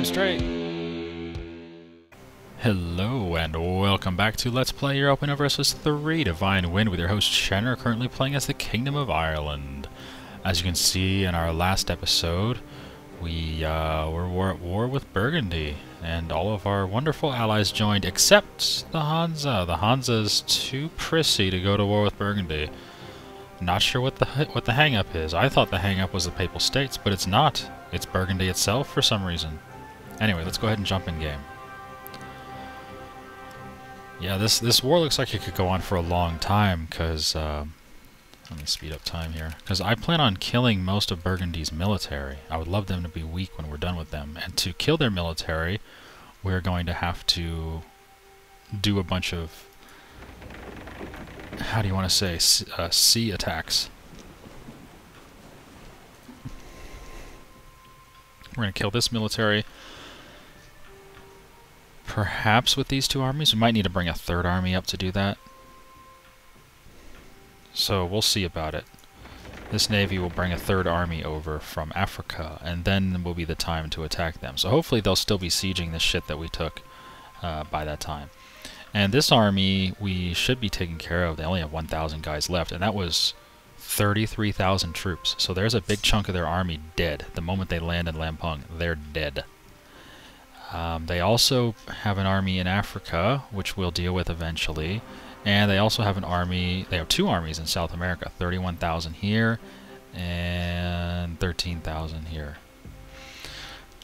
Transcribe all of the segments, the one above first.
game straight. Hello and welcome back to Let's Play Europa Universalis 3 Divine Wind with your host Shenner, currently playing as the Kingdom of Ireland. As you can see in our last episode, we uh, were at war with Burgundy, and all of our wonderful allies joined except the Hansa. The Hansa's too prissy to go to war with Burgundy. Not sure what the what the hang-up is. I thought the hang-up was the Papal States, but it's not. It's Burgundy itself for some reason. Anyway, let's go ahead and jump in game. Yeah, this this war looks like it could go on for a long time, because... Uh, let me speed up time here. Because I plan on killing most of Burgundy's military. I would love them to be weak when we're done with them. And to kill their military, we're going to have to do a bunch of... How do you want to say? Uh, sea attacks. We're going to kill this military. Perhaps with these two armies. We might need to bring a third army up to do that. So we'll see about it. This navy will bring a third army over from Africa, and then will be the time to attack them. So hopefully they'll still be sieging the shit that we took uh, by that time. And this army we should be taking care of. They only have 1,000 guys left, and that was 33,000 troops. So there's a big chunk of their army dead. The moment they land in Lampung, they're dead. Um, they also have an army in Africa, which we'll deal with eventually. And they also have an army, they have two armies in South America, 31,000 here and 13,000 here.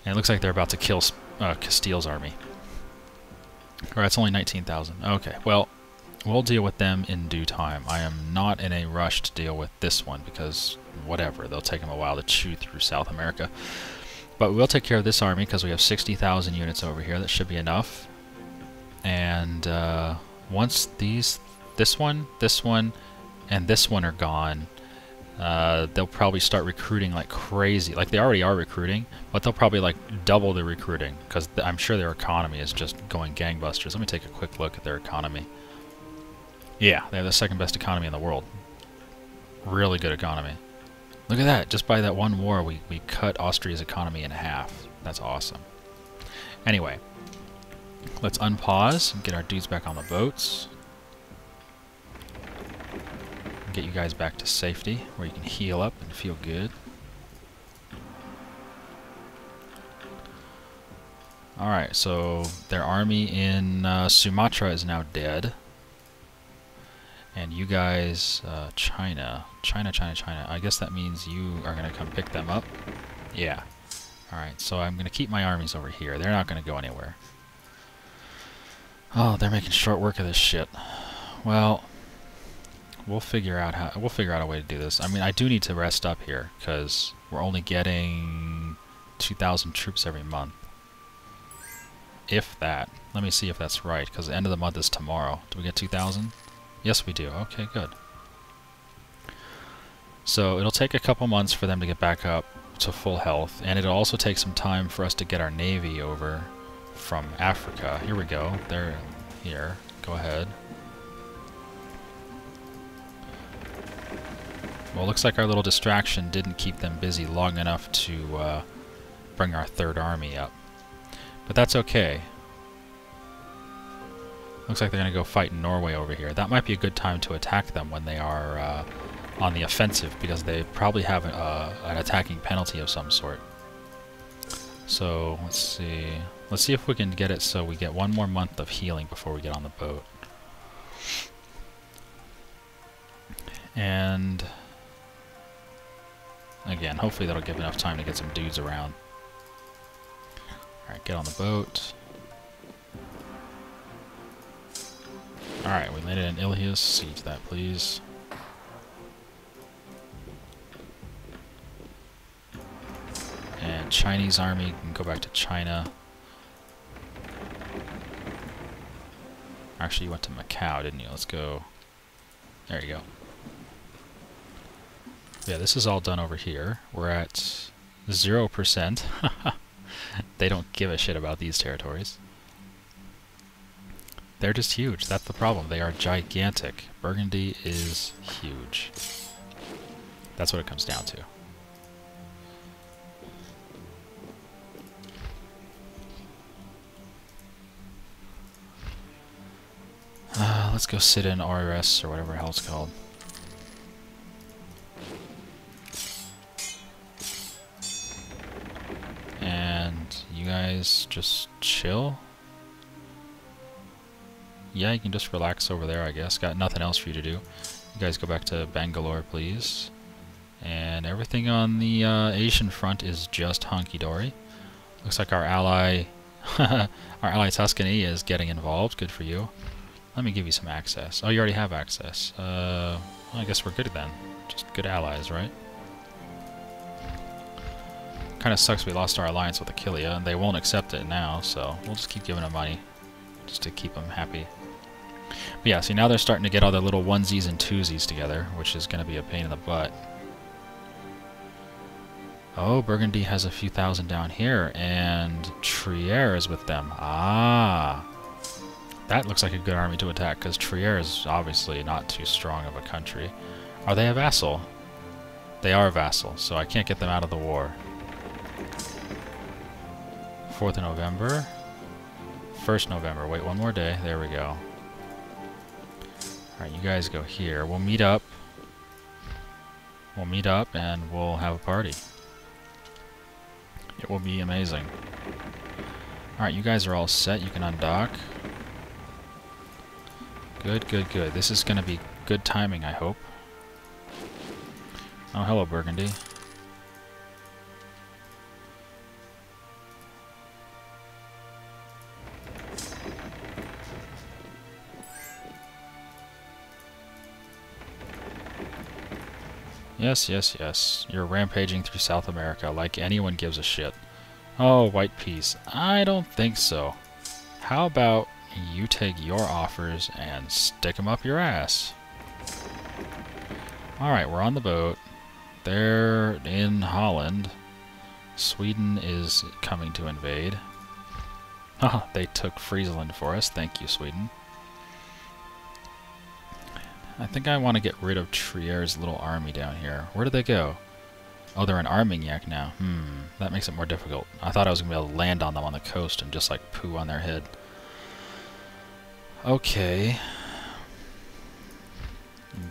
And it looks like they're about to kill uh, Castile's army. Or that's only 19,000. Okay, well, we'll deal with them in due time. I am not in a rush to deal with this one because whatever, they'll take them a while to chew through South America. But we'll take care of this army because we have 60,000 units over here. That should be enough. And uh, once these, this one, this one, and this one are gone, uh, they'll probably start recruiting like crazy. Like they already are recruiting, but they'll probably like double the recruiting because th I'm sure their economy is just going gangbusters. Let me take a quick look at their economy. Yeah, they have the second best economy in the world. Really good economy. Look at that. Just by that one war, we, we cut Austria's economy in half. That's awesome. Anyway, let's unpause and get our dudes back on the boats. Get you guys back to safety, where you can heal up and feel good. Alright, so their army in uh, Sumatra is now dead. And you guys, uh, China, China, China, China. I guess that means you are going to come pick them up. Yeah. Alright, so I'm going to keep my armies over here. They're not going to go anywhere. Oh, they're making short work of this shit. Well, we'll figure out how we'll figure out a way to do this. I mean, I do need to rest up here because we're only getting 2,000 troops every month. If that. Let me see if that's right because the end of the month is tomorrow. Do we get 2,000? Yes, we do. Okay, good. So it'll take a couple months for them to get back up to full health, and it'll also take some time for us to get our navy over from Africa. Here we go. They're here. Go ahead. Well, looks like our little distraction didn't keep them busy long enough to uh, bring our third army up. But that's okay. Looks like they're going to go fight in Norway over here. That might be a good time to attack them when they are uh, on the offensive, because they probably have uh, an attacking penalty of some sort. So, let's see. Let's see if we can get it so we get one more month of healing before we get on the boat. And... Again, hopefully that'll give enough time to get some dudes around. Alright, get on the boat. Alright, we landed in Ilheus. Siege that, please. And Chinese army can go back to China. Actually, you went to Macau, didn't you? Let's go. There you go. Yeah, this is all done over here. We're at 0%. they don't give a shit about these territories. They're just huge. That's the problem. They are gigantic. Burgundy is huge. That's what it comes down to. Uh, let's go sit in RRS or whatever the hell it's called. And you guys just chill? Yeah, you can just relax over there, I guess. Got nothing else for you to do. You guys go back to Bangalore, please. And everything on the uh, Asian front is just hunky-dory. Looks like our ally, our ally Tuscany is getting involved. Good for you. Let me give you some access. Oh, you already have access. Uh, well, I guess we're good then. Just good allies, right? Kind of sucks we lost our alliance with Aquileia, and they won't accept it now, so we'll just keep giving them money. Just to keep them happy. But yeah, see now they're starting to get all their little onesies and twosies together, which is going to be a pain in the butt. Oh, Burgundy has a few thousand down here, and Trier is with them. Ah. That looks like a good army to attack, because Trier is obviously not too strong of a country. Are they a vassal? They are a vassal, so I can't get them out of the war. 4th of November. 1st November. Wait one more day. There we go. Alright, you guys go here. We'll meet up. We'll meet up and we'll have a party. It will be amazing. Alright, you guys are all set. You can undock. Good, good, good. This is going to be good timing, I hope. Oh, hello, Burgundy. Yes, yes, yes. You're rampaging through South America like anyone gives a shit. Oh, White Peace. I don't think so. How about you take your offers and stick 'em up your ass? Alright, we're on the boat. They're in Holland. Sweden is coming to invade. Haha, they took Friesland for us. Thank you, Sweden. I think I want to get rid of Trier's little army down here. Where did they go? Oh, they're in Armagnac now. Hmm, that makes it more difficult. I thought I was going to be able to land on them on the coast and just, like, poo on their head. Okay.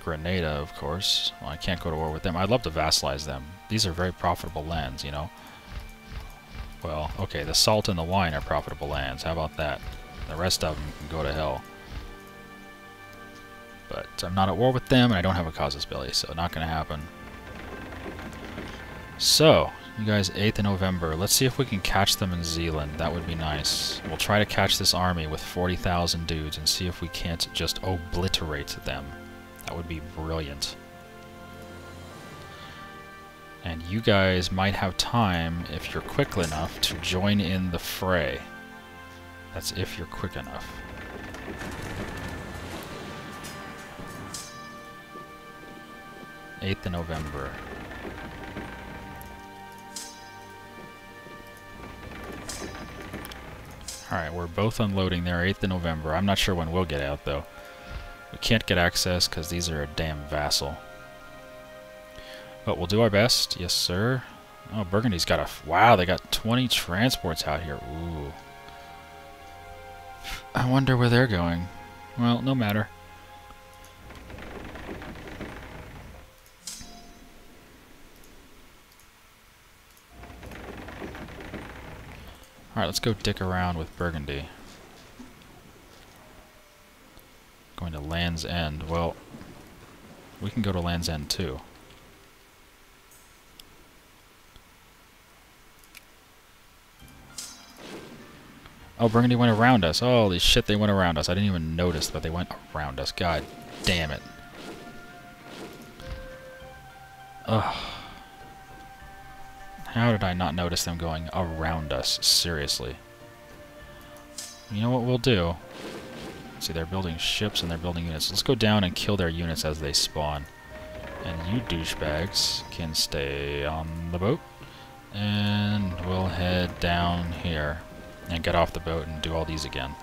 Grenada, of course. Well, I can't go to war with them. I'd love to vassalize them. These are very profitable lands, you know? Well, okay, the salt and the wine are profitable lands. How about that? The rest of them can go to hell. But I'm not at war with them, and I don't have a casus belli, so not going to happen. So, you guys, 8th of November. Let's see if we can catch them in Zealand. That would be nice. We'll try to catch this army with 40,000 dudes and see if we can't just obliterate them. That would be brilliant. And you guys might have time, if you're quick enough, to join in the fray. That's if you're quick enough. 8th of November. Alright, we're both unloading there, 8th of November. I'm not sure when we'll get out, though. We can't get access because these are a damn vassal. But we'll do our best. Yes, sir. Oh, Burgundy's got a... Wow, they got 20 transports out here. Ooh. I wonder where they're going. Well, no matter. Alright, let's go dick around with Burgundy. Going to Land's End. Well, we can go to Land's End too. Oh, Burgundy went around us. Holy shit, they went around us. I didn't even notice that they went around us. God damn it. Ugh. How did I not notice them going around us? Seriously. You know what we'll do? see, they're building ships and they're building units. Let's go down and kill their units as they spawn. And you douchebags can stay on the boat. And we'll head down here and get off the boat and do all these again.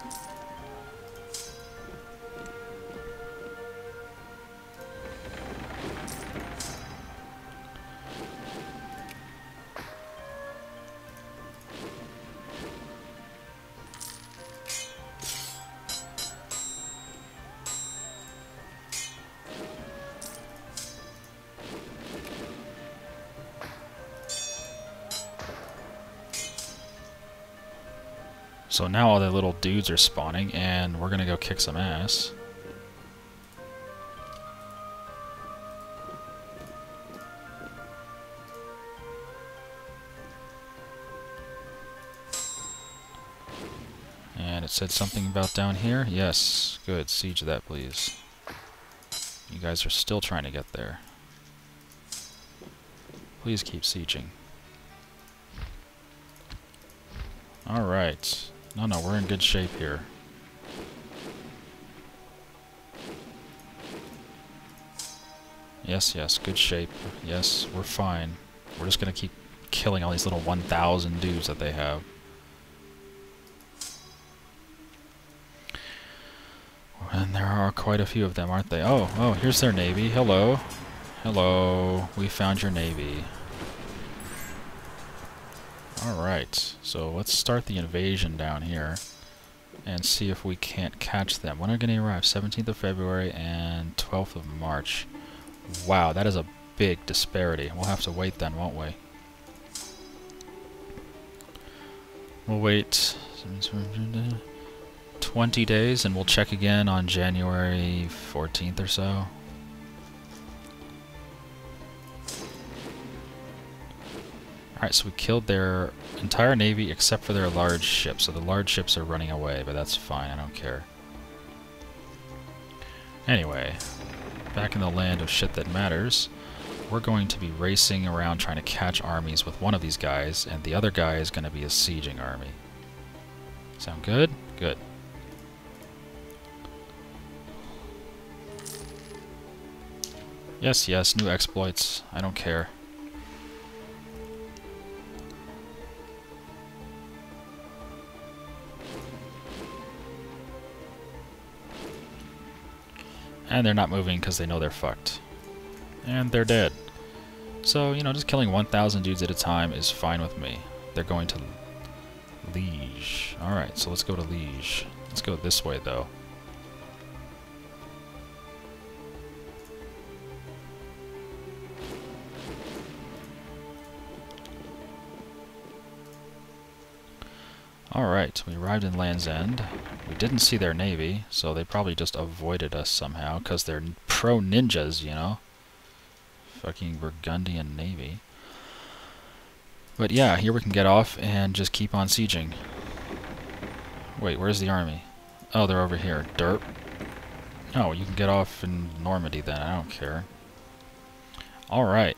So now all the little dudes are spawning, and we're gonna go kick some ass. And it said something about down here. Yes, good. Siege that, please. You guys are still trying to get there. Please keep sieging. Alright. No, no, we're in good shape here. Yes, yes, good shape. Yes, we're fine. We're just gonna keep killing all these little 1,000 dudes that they have. And there are quite a few of them, aren't they? Oh, oh, here's their navy. Hello. Hello. We found your navy. Alright, so let's start the invasion down here and see if we can't catch them. When are they going to arrive? 17th of February and 12th of March. Wow, that is a big disparity. We'll have to wait then, won't we? We'll wait 20 days and we'll check again on January 14th or so. Alright, so we killed their entire navy except for their large ships. So the large ships are running away, but that's fine, I don't care. Anyway, back in the land of shit that matters, we're going to be racing around trying to catch armies with one of these guys, and the other guy is going to be a sieging army. Sound good? Good. Yes, yes, new exploits. I don't care. And they're not moving because they know they're fucked. And they're dead. So, you know, just killing 1,000 dudes at a time is fine with me. They're going to Liege. Alright, so let's go to Liege. Let's go this way, though. Alright, we arrived in Land's End. We didn't see their navy, so they probably just avoided us somehow, because they're pro-ninjas, you know? Fucking Burgundian navy. But yeah, here we can get off and just keep on sieging. Wait, where's the army? Oh, they're over here. Derp. Oh, you can get off in Normandy then, I don't care. Alright.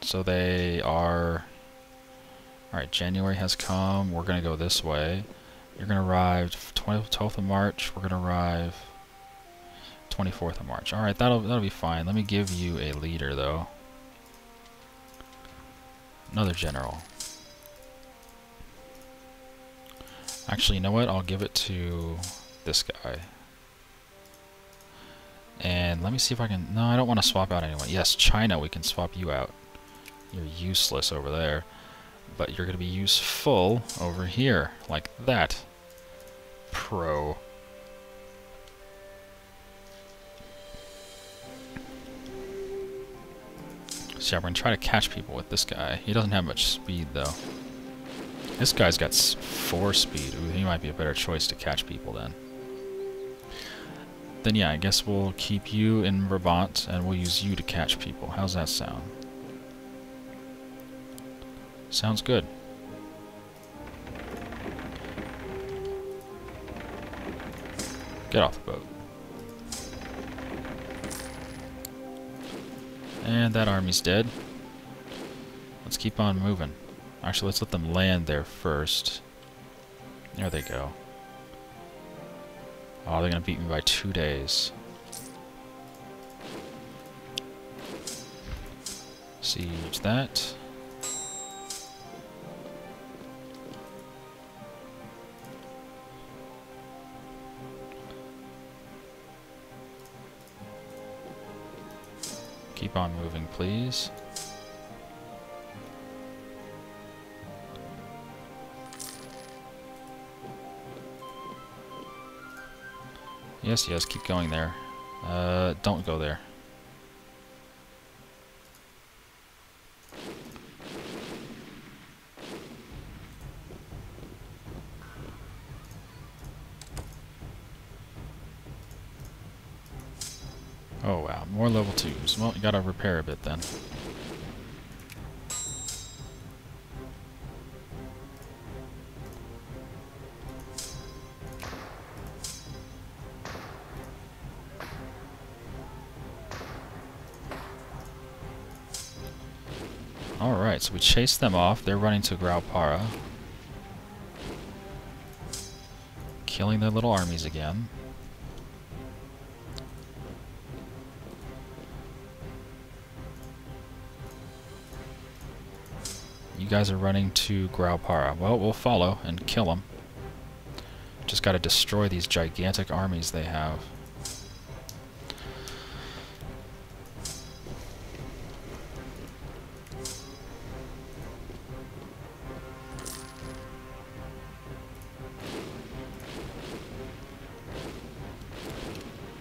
So they are Alright, January has come. We're going to go this way. You're going to arrive 12th of March. We're going to arrive 24th of March. Alright, that'll, that'll be fine. Let me give you a leader, though. Another general. Actually, you know what? I'll give it to this guy. And let me see if I can... No, I don't want to swap out anyone. Yes, China, we can swap you out. You're useless over there but you're going to be useful over here, like that. Pro. So yeah, we're going to try to catch people with this guy. He doesn't have much speed, though. This guy's got 4 speed. Ooh, he might be a better choice to catch people, then. Then yeah, I guess we'll keep you in Brabant, and we'll use you to catch people. How's that sound? Sounds good. Get off the boat. And that army's dead. Let's keep on moving. Actually, let's let them land there first. There they go. Oh, they're gonna beat me by two days. Siege that. Keep on moving, please. Yes, yes, keep going there. Uh, don't go there. Oh wow, more level 2s. Well, you gotta repair a bit then. Alright, so we chase them off. They're running to Graupara. Killing their little armies again. You guys are running to Graupara. Well, we'll follow and kill them. Just gotta destroy these gigantic armies they have.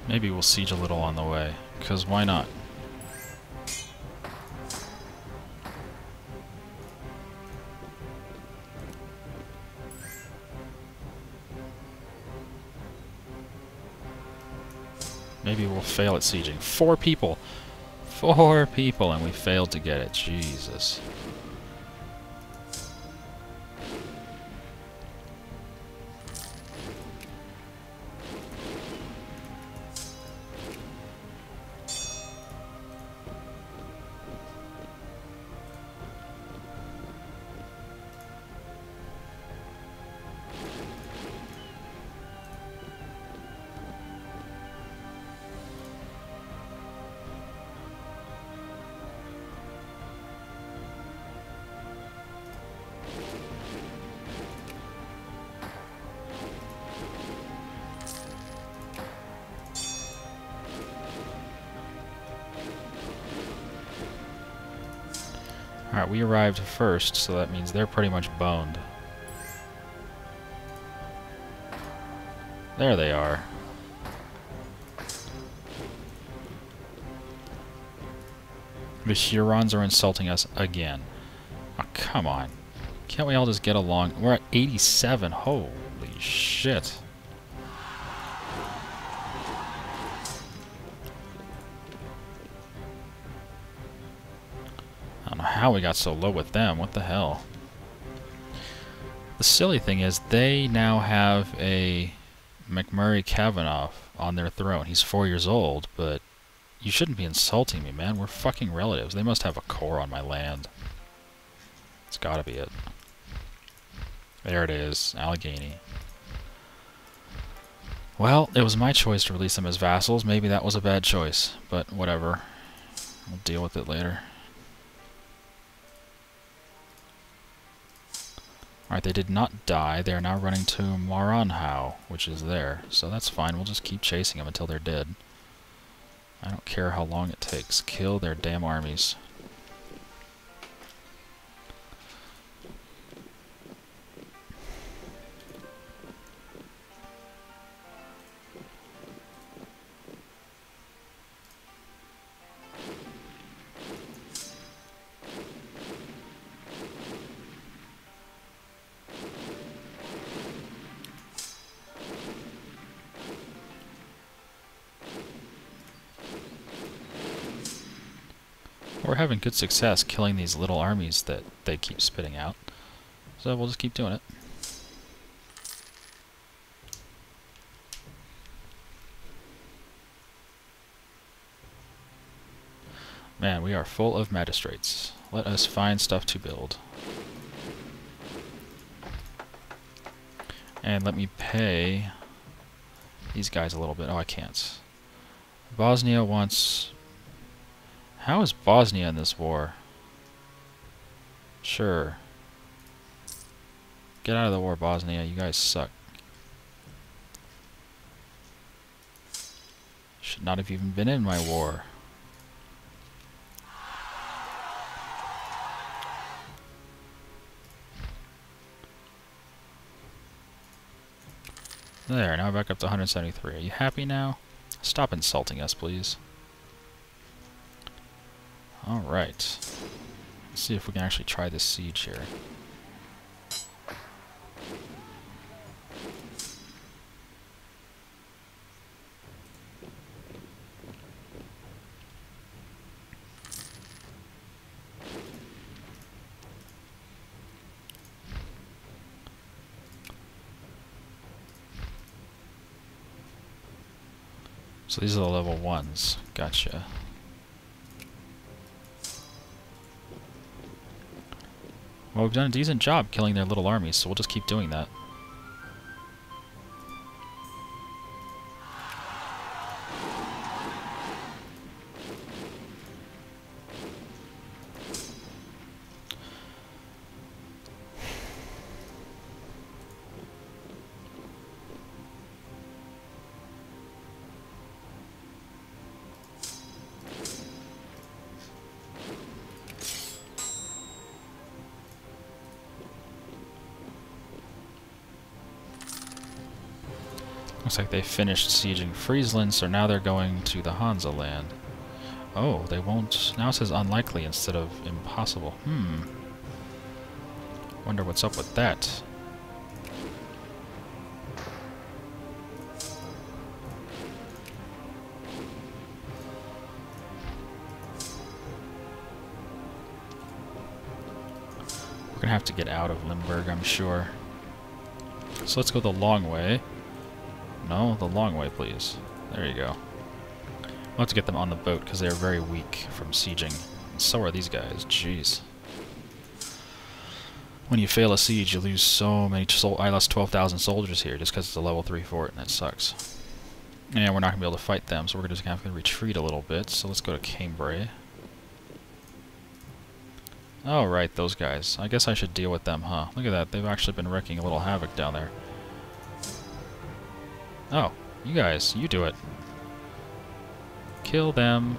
Maybe we'll siege a little on the way, because why not? Fail at sieging. Four people! Four people, and we failed to get it. Jesus. Arrived first, so that means they're pretty much boned. There they are. The Hurons are insulting us again. Oh, come on. Can't we all just get along? We're at 87. Holy shit. How we got so low with them. What the hell? The silly thing is, they now have a MacMurrough Kavanagh on their throne. He's four years old, but you shouldn't be insulting me, man. We're fucking relatives. They must have a core on my land. It's gotta be it. There it is, Allegheny. Well, it was my choice to release them as vassals. Maybe that was a bad choice, but whatever. We'll deal with it later. Alright, they did not die. They are now running to Maranhao, which is there. So that's fine. We'll just keep chasing them until they're dead. I don't care how long it takes. Kill their damn armies. Having good success killing these little armies that they keep spitting out. So we'll just keep doing it. Man, we are full of magistrates. Let us find stuff to build. And let me pay these guys a little bit. Oh, I can't. Bosnia wants how is Bosnia in this war? Sure. Get out of the war, Bosnia. You guys suck. Should not have even been in my war. There, now back up to 173. Are you happy now? Stop insulting us, please. Alright. Let's see if we can actually try this siege here. So these are the level ones. Gotcha. Well, we've done a decent job killing their little armies, so we'll just keep doing that. Looks like they finished sieging Friesland, so now they're going to the Hansa land. Oh, they won't... Now it says unlikely instead of impossible. Hmm. Wonder what's up with that. We're gonna have to get out of Limburg, I'm sure. So let's go the long way. No, the long way, please. There you go. Have to get them on the boat, because they're very weak from sieging. And so are these guys, jeez. When you fail a siege, you lose so many... I lost 12,000 soldiers here, just because it's a level 3 fort, and it sucks. And we're not going to be able to fight them, so we're just going to have to retreat a little bit. So let's go to Cambrai. Oh, right, those guys. I guess I should deal with them, huh? Look at that, they've actually been wreaking a little havoc down there. Oh, you guys, you do it. Kill them.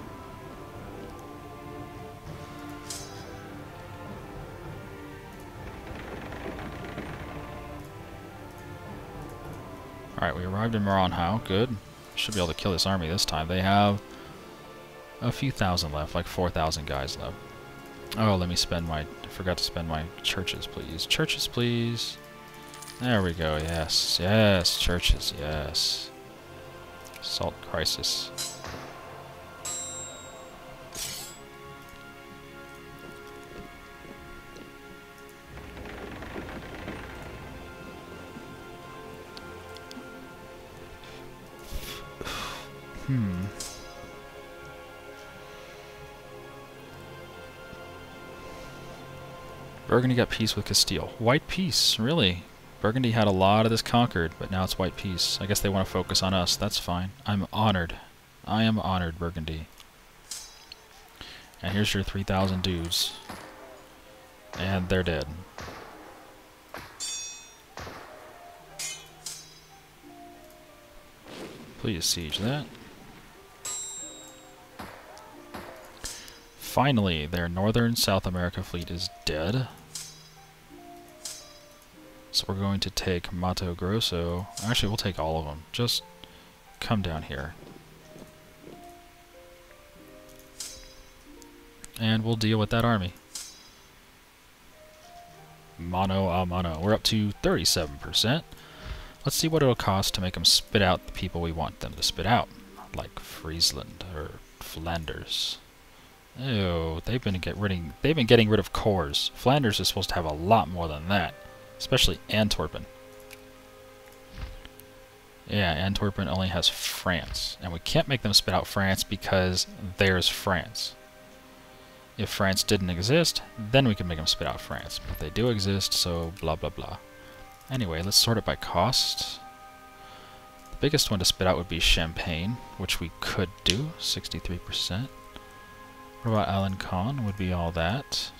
Alright, we arrived in Maranhão. Good. Should be able to kill this army this time. They have a few thousand left, like 4,000 guys left. Oh, let me spend my... I forgot to spend my churches, please. Churches, please. There we go, yes. Yes, churches, yes. Salt crisis. hmm. Burgundy got peace with Castile. White peace, really? Burgundy had a lot of this conquered, but now it's white peace. I guess they want to focus on us. That's fine. I'm honored. I am honored, Burgundy. And here's your 3,000 dudes. And they're dead. Please siege that. Finally, their northern South America fleet is dead. We're going to take Mato Grosso. Actually, we'll take all of them. Just come down here. And we'll deal with that army. Mono a mono. We're up to 37%. Let's see what it'll cost to make them spit out the people we want them to spit out. Like Friesland or Flanders. Ew, they've been get rid they've been getting rid of cores. Flanders is supposed to have a lot more than that. Especially Antwerpen. Yeah, Antwerpen only has France. And we can't make them spit out France because there's France. If France didn't exist, then we could make them spit out France. But they do exist, so blah blah blah. Anyway, let's sort it by cost. The biggest one to spit out would be Champagne, which we could do, 63%. What about Alencon? Would be all that.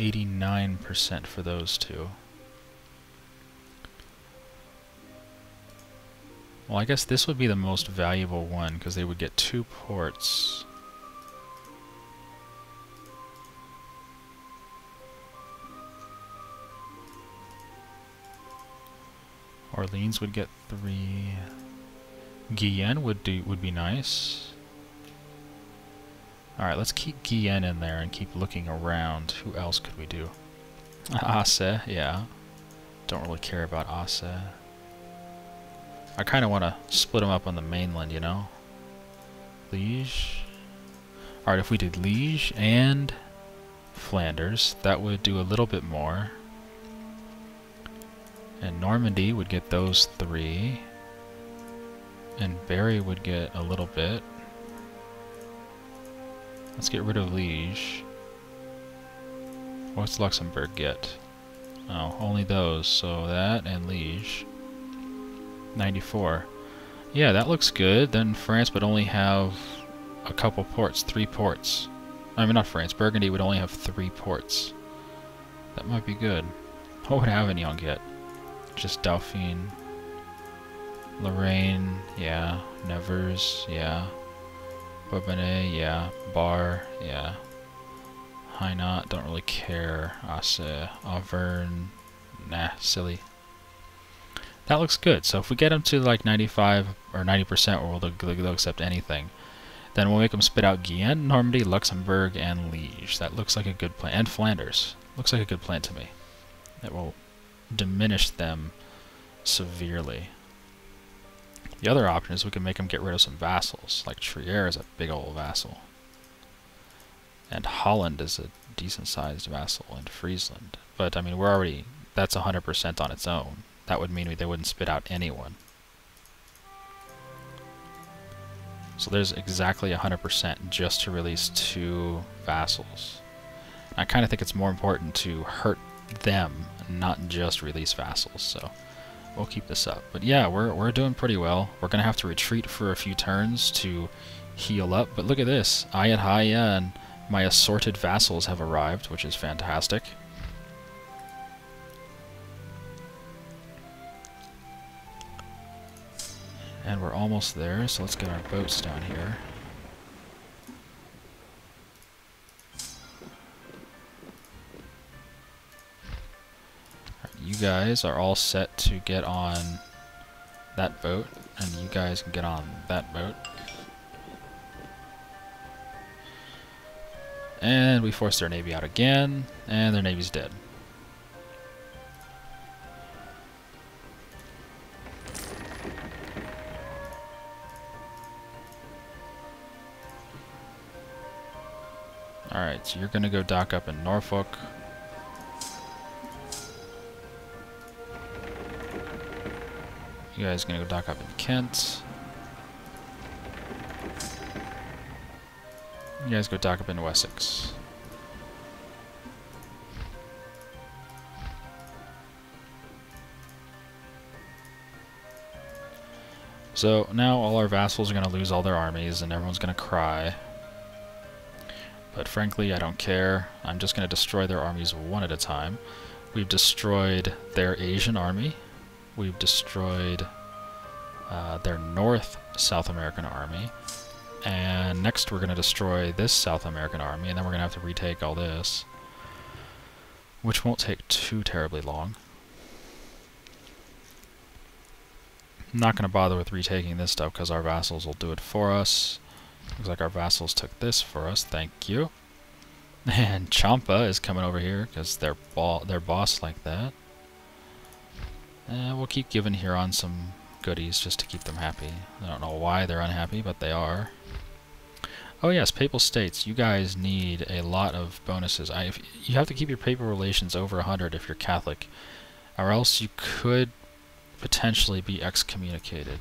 89% for those two. Well, I guess this would be the most valuable one because they would get two ports. Orleans would get three. Guyenne would do would be nice. Alright, let's keep Guyenne in there and keep looking around. Who else could we do? Asse, yeah. Don't really care about Asse. I kind of want to split them up on the mainland, you know? Liege. Alright, if we did Liege and Flanders. That would do a little bit more. And Normandy would get those three. And Berry would get a little bit. Let's get rid of Liege. What's Luxembourg get? Oh, only those. So that and Liege. 94. Yeah, that looks good. Then France would only have a couple ports, three ports. I mean, not France. Burgundy would only have three ports. That might be good. What would Avignon get? Just Dauphine. Lorraine, yeah. Nevers, yeah. Bourbonnais, eh? yeah. Bar, yeah. Hainaut, don't really care. Ah, Asse, Auvergne, nah, silly. That looks good. So if we get them to like 95 or 90% or they'll, they'll accept anything, then we'll make them spit out Guyenne, Normandy, Luxembourg, and Liege. That looks like a good plan. And Flanders. Looks like a good plan to me. It will diminish them severely. The other option is we can make them get rid of some vassals. Like Trier is a big old vassal. And Holland is a decent sized vassal, and Friesland. But, I mean, we're already... That's 100% on its own. That would mean they wouldn't spit out anyone. So there's exactly 100% just to release two vassals. I kind of think it's more important to hurt them, not just release vassals, so we'll keep this up. But yeah, we're, we're doing pretty well. We're going to have to retreat for a few turns to heal up, but look at this. Ayutthaya and my assorted vassals have arrived, which is fantastic. And we're almost there, so let's get our boats down here. Guys are all set to get on that boat, and you guys can get on that boat. And we force their navy out again, and their navy's dead. Alright, so you're going to go dock up in Norfolk. You guys to go dock up in Kent. You guys go dock up in Wessex. So now all our vassals are going to lose all their armies and everyone's going to cry. But frankly, I don't care. I'm just going to destroy their armies one at a time. We've destroyed their Asian army. We've destroyed uh, their North South American army. And next we're going to destroy this South American army, and then we're going to have to retake all this. Which won't take too terribly long. I'm not going to bother with retaking this stuff because our vassals will do it for us. Looks like our vassals took this for us. Thank you. And Champa is coming over here because their, their boss like that. And we'll keep giving Huron some goodies just to keep them happy. I don't know why they're unhappy, but they are. Oh yes, Papal States. You guys need a lot of bonuses. I, you have to keep your papal relations over 100 if you're Catholic, or else you could potentially be excommunicated.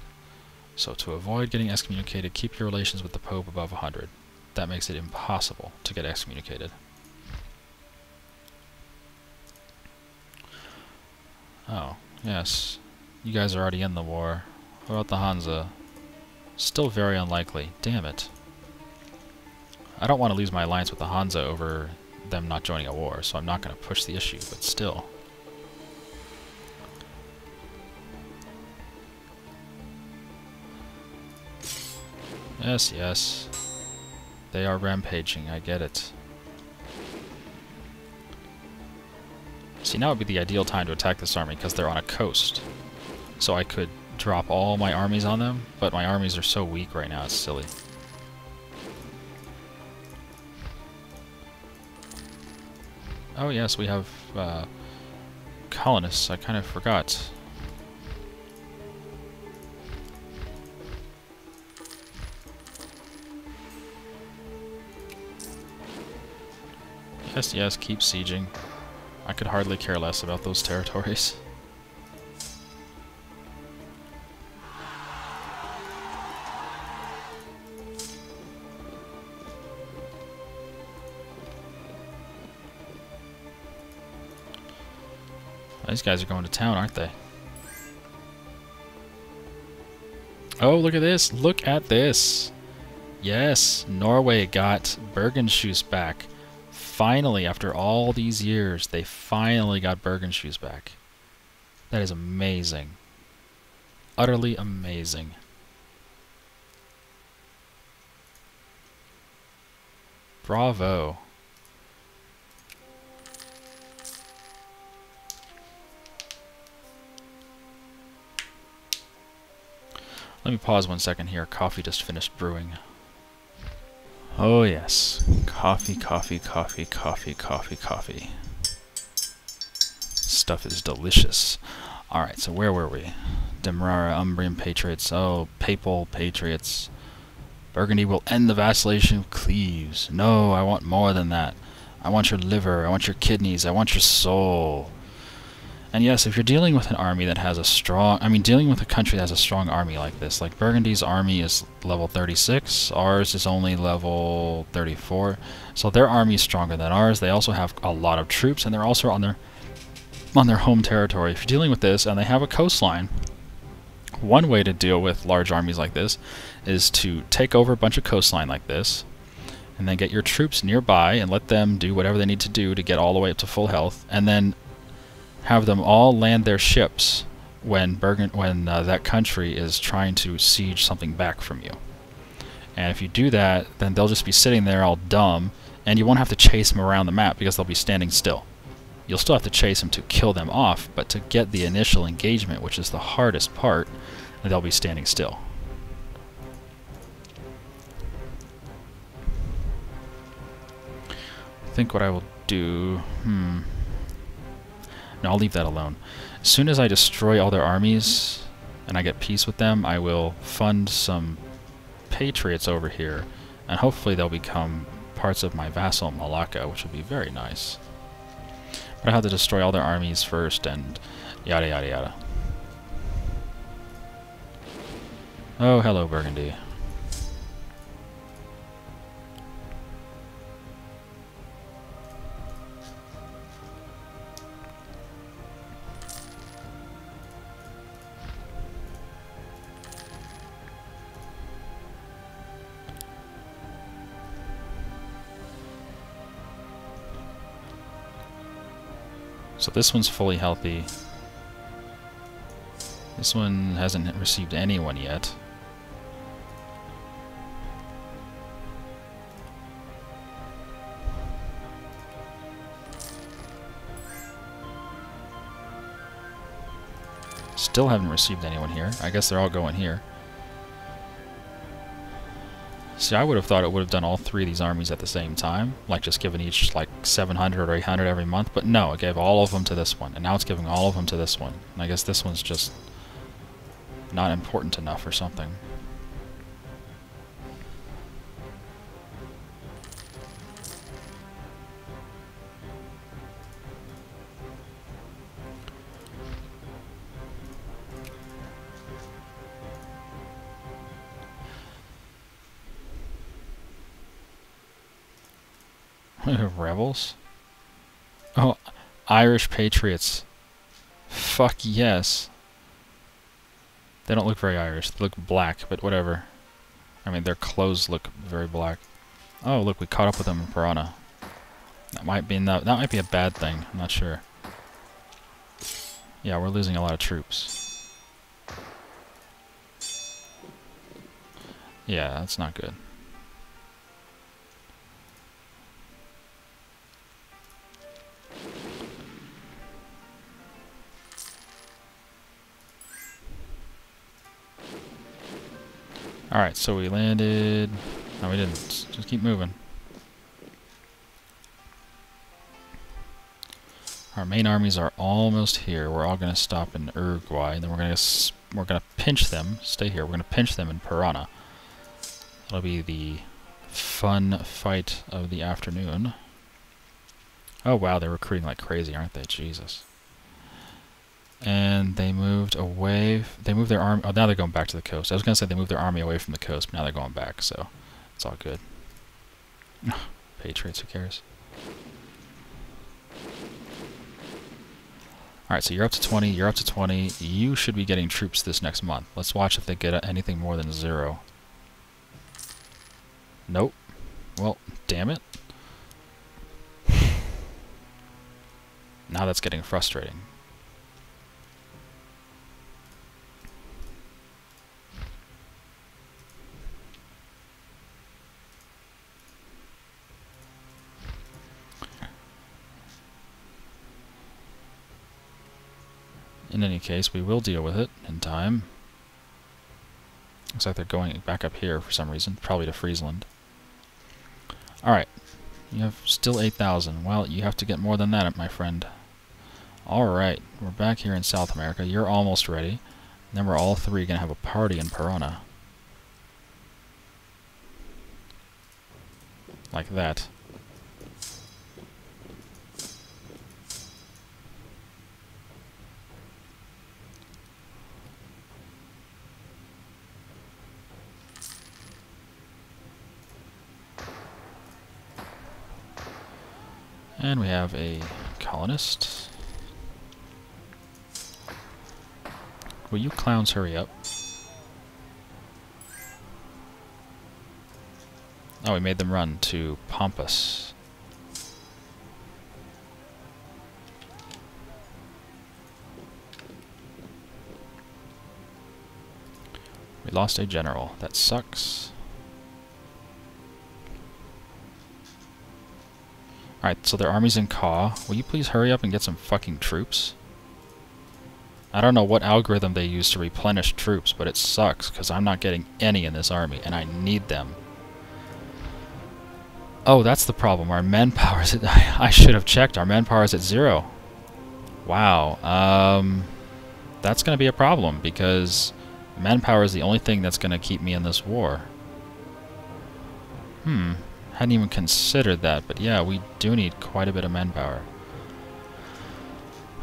So to avoid getting excommunicated, keep your relations with the Pope above 100. That makes it impossible to get excommunicated. Oh, yes. You guys are already in the war. What about the Hansa? Still very unlikely. Damn it. I don't want to lose my alliance with the Hansa over them not joining a war, so I'm not going to push the issue, but still. Yes, yes. They are rampaging, I get it. See, now would be the ideal time to attack this army, because they're on a coast. So I could drop all my armies on them, but my armies are so weak right now, it's silly. Oh yes, we have uh, colonists, I kind of forgot. Yes, yes, keep sieging. I could hardly care less about those territories. These guys are going to town, aren't they? Oh, look at this. Look at this. Yes, Norway got Bergenshus back. Finally, after all these years, they finally got Bergenshus back. That is amazing. Utterly amazing. Bravo. Let me pause one second here. Coffee just finished brewing. Oh yes. Coffee, coffee, coffee, coffee, coffee, coffee. Stuff is delicious. Alright, so where were we? Demerara, Umbrian Patriots. Oh, Papal Patriots. Burgundy will end the vacillation of Cleves. No, I want more than that. I want your liver, I want your kidneys, I want your soul. And yes, if you're dealing with an army that has a strong, I mean, dealing with a country that has a strong army like this, like Burgundy's army is level 36, ours is only level 34, so their army is stronger than ours. They also have a lot of troops, and they're also on their on their home territory. If you're dealing with this, and they have a coastline, one way to deal with large armies like this is to take over a bunch of coastline like this, and then get your troops nearby and let them do whatever they need to do to get all the way up to full health, and then have them all land their ships when Bergen when uh, that country is trying to siege something back from you. And if you do that, then they'll just be sitting there all dumb, and you won't have to chase them around the map because they'll be standing still. You'll still have to chase them to kill them off, but to get the initial engagement, which is the hardest part, they'll be standing still. I think what I will do... Hmm... No, I'll leave that alone. As soon as I destroy all their armies and I get peace with them, I will fund some patriots over here, and hopefully they'll become parts of my vassal Malacca, which would be very nice. But I have to destroy all their armies first, and yada yada yada. Oh, hello, Burgundy. So this one's fully healthy. This one hasn't received anyone yet. Still haven't received anyone here. I guess they're all going here. See, I would have thought it would have done all three of these armies at the same time, like just giving each like 700 or 800 every month, but no, it gave all of them to this one, and now it's giving all of them to this one. And I guess this one's just not important enough or something. Irish Patriots. Fuck yes. They don't look very Irish. They look black, but whatever. I mean, their clothes look very black. Oh, look, we caught up with them in Piranha. That might be that, that might be a bad thing. I'm not sure. Yeah, we're losing a lot of troops. Yeah, that's not good. Alright, so we landed... No, we didn't. Just keep moving. Our main armies are almost here. We're all going to stop in Uruguay, and then we're going to we're going to pinch them. Stay here. We're going to pinch them in Piranha. That'll be the fun fight of the afternoon. Oh wow, they're recruiting like crazy, aren't they? Jesus. And they moved away. They moved their army. Oh, now they're going back to the coast. I was gonna say they moved their army away from the coast, but now they're going back. So it's all good. Patriots, who cares? Alright, so you're up to 20, you're up to 20. You should be getting troops this next month. Let's watch if they get anything more than zero. Nope. Well, damn it. Now that's getting frustrating. In case, we will deal with it in time. Looks like they're going back up here for some reason, probably to Friesland. Alright, you have still 8,000. Well, you have to get more than that, my friend. Alright, we're back here in South America. You're almost ready. then we're all three going to have a party in Perona. Like that. And we have a colonist. Will you clowns hurry up? Oh, we made them run to Pampas. We lost a general. That sucks. Alright, so their army's in Ka. Will you please hurry up and get some fucking troops? I don't know what algorithm they use to replenish troops, but it sucks, because I'm not getting any in this army, and I need them. Oh, that's the problem. Our manpower is at... I should have checked. Our manpower is at zero. Wow. Um, that's going to be a problem, because manpower is the only thing that's going to keep me in this war. Hmm. Hadn't even considered that, but yeah, we do need quite a bit of manpower.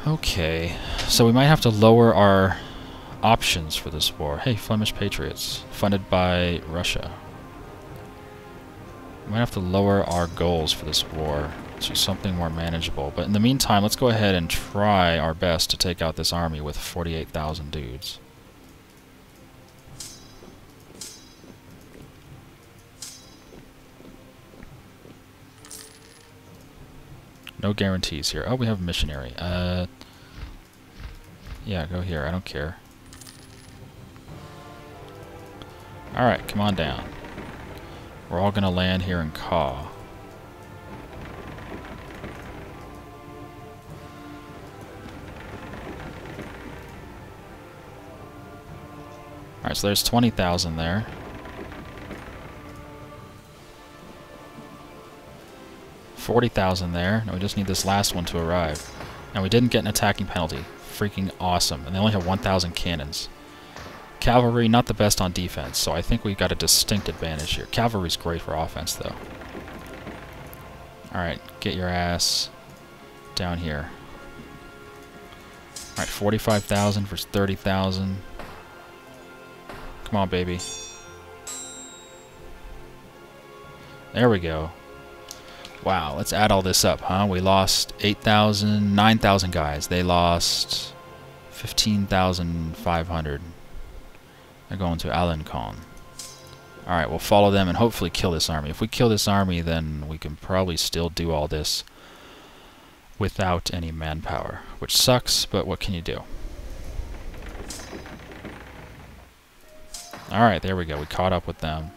Okay, so we might have to lower our options for this war. Hey, Flemish Patriots, funded by Russia. We might have to lower our goals for this war to something more manageable. But in the meantime, let's go ahead and try our best to take out this army with 48,000 dudes. No guarantees here. Oh, we have a missionary. Uh, yeah, go here. I don't care. Alright, come on down. We're all gonna land here in Ka. Alright, so there's 20,000 there. 40,000 there. Now we just need this last one to arrive. And we didn't get an attacking penalty. Freaking awesome. And they only have 1,000 cannons. Cavalry, not the best on defense, so I think we've got a distinct advantage here. Cavalry's great for offense, though. Alright, get your ass down here. Alright, 45,000 versus 30,000. Come on, baby. There we go. Wow, let's add all this up, huh? We lost 8,000, 9,000 guys. They lost 15,500. They're going to Alencon. Alright, we'll follow them and hopefully kill this army. If we kill this army, then we can probably still do all this without any manpower. Which sucks, but what can you do? Alright, there we go. We caught up with them.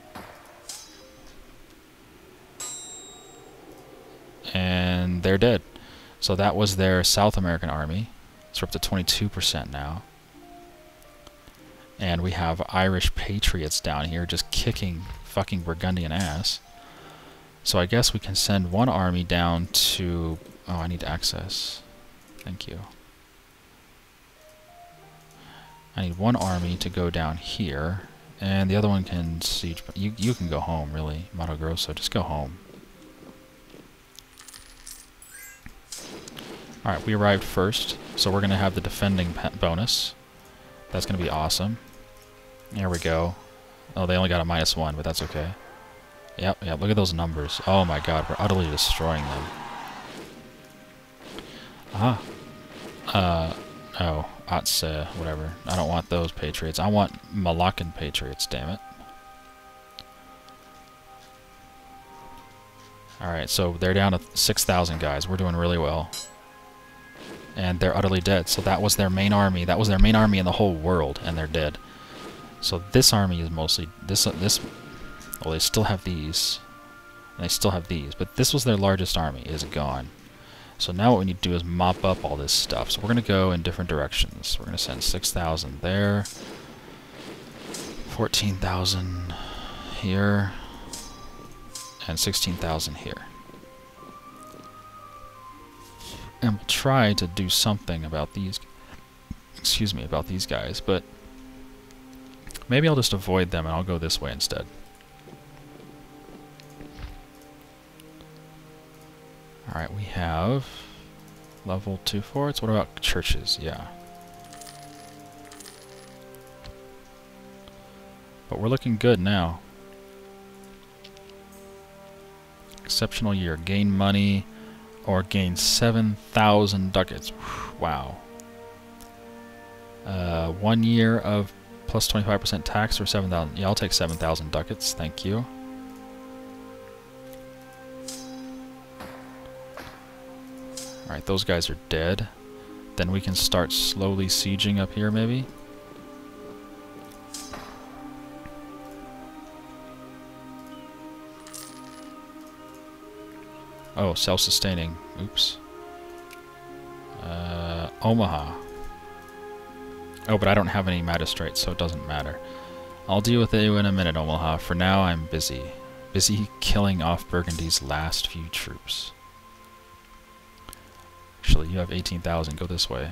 And they're dead. So that was their South American army. It's up to 22% now. And we have Irish patriots down here just kicking fucking Burgundian ass. So I guess we can send one army down to... Oh, I need access. Thank you. I need one army to go down here. And the other one can siege... You, you can go home, really. Mato Grosso, just go home. Alright, we arrived first, so we're going to have the defending bonus. That's going to be awesome. There we go. Oh, they only got a minus one, but that's okay. Yep, yep, look at those numbers. Oh my god, we're utterly destroying them. Ah. Uh, oh, Atse, whatever. I don't want those Patriots. I want Malaccan Patriots, damn it. Alright, so they're down to 6,000 guys. We're doing really well. And they're utterly dead. So that was their main army. That was their main army in the whole world, and they're dead. So this army is mostly... This, this well, they still have these. And they still have these. But this was their largest army. Is gone. So now what we need to do is mop up all this stuff. So we're going to go in different directions. We're going to send 6,000 there. 14,000 here. And 16,000 here. And we'll try to do something about these... Excuse me, about these guys, but... Maybe I'll just avoid them and I'll go this way instead. Alright, we have level 2 forts. What about churches? Yeah. But we're looking good now. Exceptional year. Gain money or gain 7,000 ducats. Wow. Uh, one year of plus 25% tax or 7,000. Yeah, I'll take 7,000 ducats. Thank you. Alright, those guys are dead. Then we can start slowly sieging up here, maybe? Oh, self-sustaining. Oops. Uh, Omaha. Oh, but I don't have any magistrates, so it doesn't matter. I'll deal with you in a minute, Omaha. For now, I'm busy. Busy killing off Burgundy's last few troops. Actually, you have 18,000. Go this way.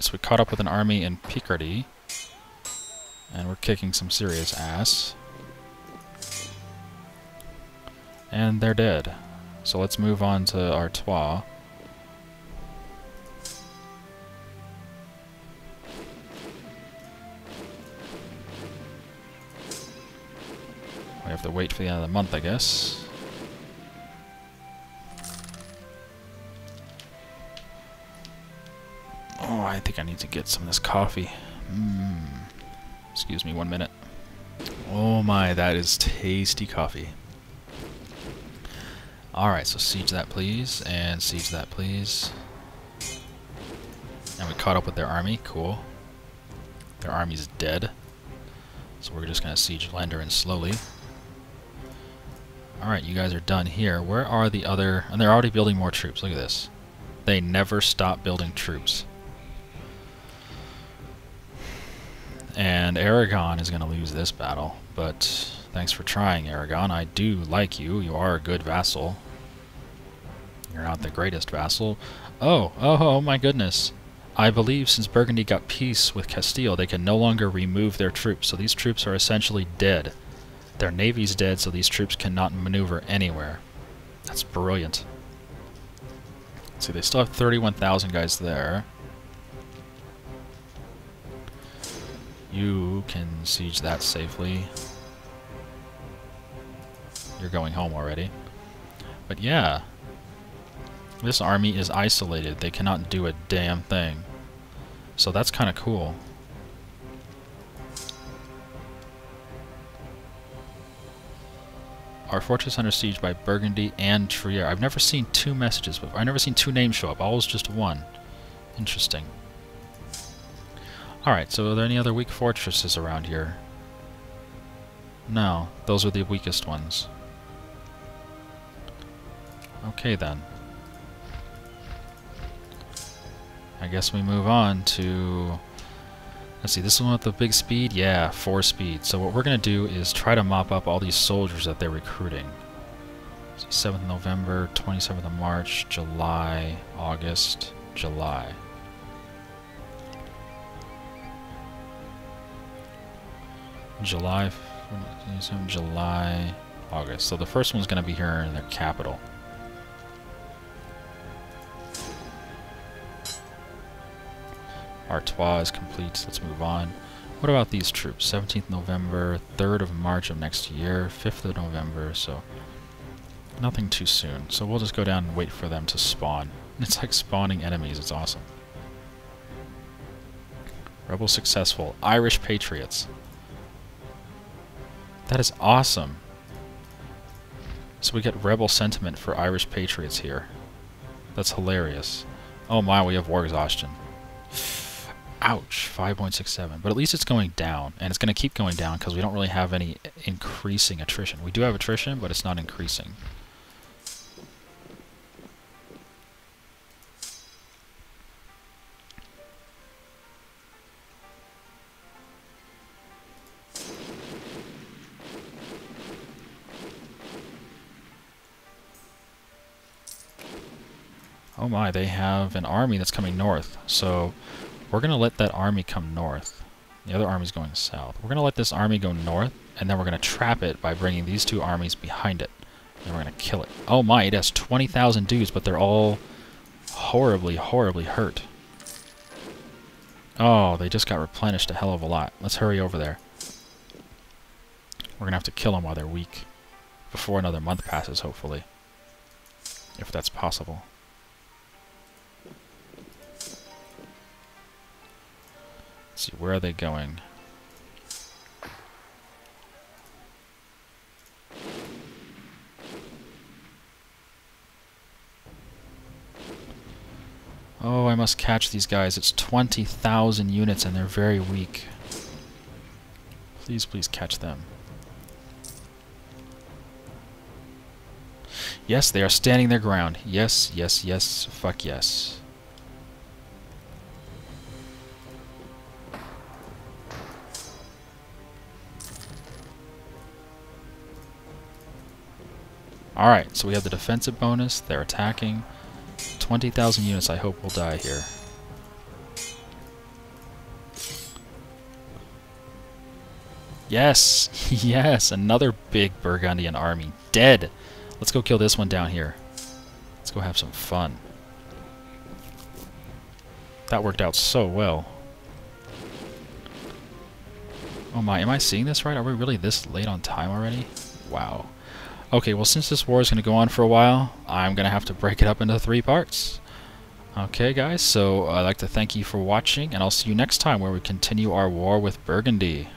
Alright, so we caught up with an army in Picardy. And we're kicking some serious ass. And they're dead. So let's move on to Artois. We have to wait for the end of the month, I guess. I think I need to get some of this coffee. Mm. Excuse me one minute. Oh my, that is tasty coffee. Alright, so siege that please, and siege that please. And we caught up with their army, cool. Their army's dead. So we're just going to siege Lenderen slowly. Alright, you guys are done here. Where are the other... And they're already building more troops, look at this. They never stop building troops. And Aragon is going to lose this battle, but thanks for trying, Aragon. I do like you. You are a good vassal. You're not the greatest vassal. Oh, oh, oh my goodness. I believe since Burgundy got peace with Castile, they can no longer remove their troops, so these troops are essentially dead. Their navy's dead, so these troops cannot maneuver anywhere. That's brilliant. See, they still have 31,000 guys there. You can siege that safely. You're going home already. But yeah, this army is isolated. They cannot do a damn thing. So that's kind of cool. Our fortress under siege by Burgundy and Trier. I've never seen two messages before. I've never seen two names show up. Always just one. Interesting. Alright, so are there any other weak fortresses around here? No, those are the weakest ones. Okay then. I guess we move on to Let's see, this one with the big speed? Yeah, 4 speed. So what we're going to do is try to mop up all these soldiers that they're recruiting. 7th November, 27th of March, July, August, July. July, July, August. So the first one's going to be here in their capital. Artois is complete. Let's move on. What about these troops? 17th November, 3rd of March of next year, 5th of November, so nothing too soon. So we'll just go down and wait for them to spawn. It's like spawning enemies. It's awesome. Rebel successful. Irish Patriots. That is awesome. So we get rebel sentiment for Irish Patriots here. That's hilarious. Oh my, we have war exhaustion. Ouch, 5.67. But at least it's going down, and it's going to keep going down because we don't really have any increasing attrition. We do have attrition, but it's not increasing. Oh my, they have an army that's coming north. So we're going to let that army come north. The other army's going south. We're going to let this army go north, and then we're going to trap it by bringing these two armies behind it. And we're going to kill it. Oh my, it has 20,000 dudes, but they're all horribly, horribly hurt. Oh, they just got replenished a hell of a lot. Let's hurry over there. We're going to have to kill them while they're weak. Before another month passes, hopefully. If that's possible. Let's see, where are they going? Oh, I must catch these guys. It's 20,000 units and they're very weak. Please, please catch them. Yes, they are standing their ground. Yes, yes, yes, fuck yes. Alright, so we have the defensive bonus, they're attacking. 20,000 units I hope will die here. Yes! yes! Another big Burgundian army. Dead! Let's go kill this one down here. Let's go have some fun. That worked out so well. Oh my, am I seeing this right? Are we really this late on time already? Wow. Okay, well since this war is going to go on for a while, I'm going to have to break it up into three parts. Okay guys, so I'd like to thank you for watching, and I'll see you next time where we continue our war with Burgundy.